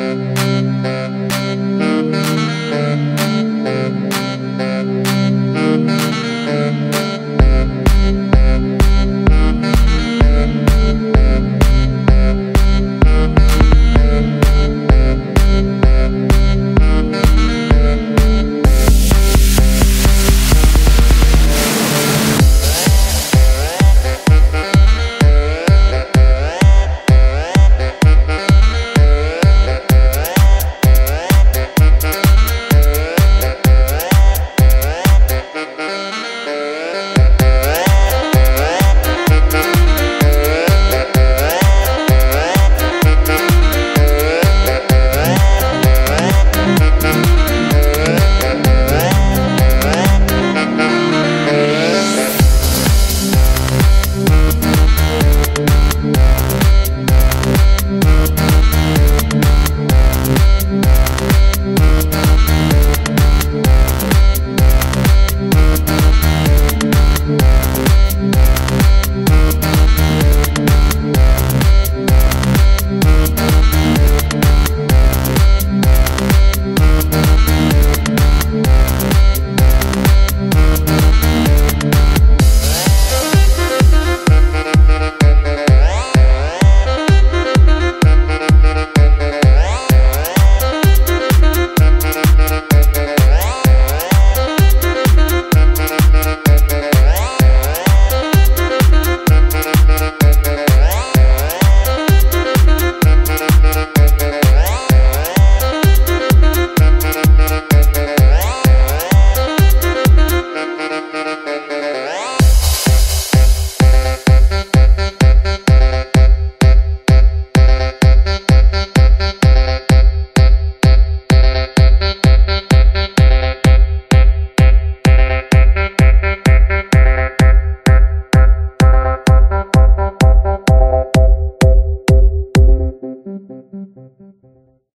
Música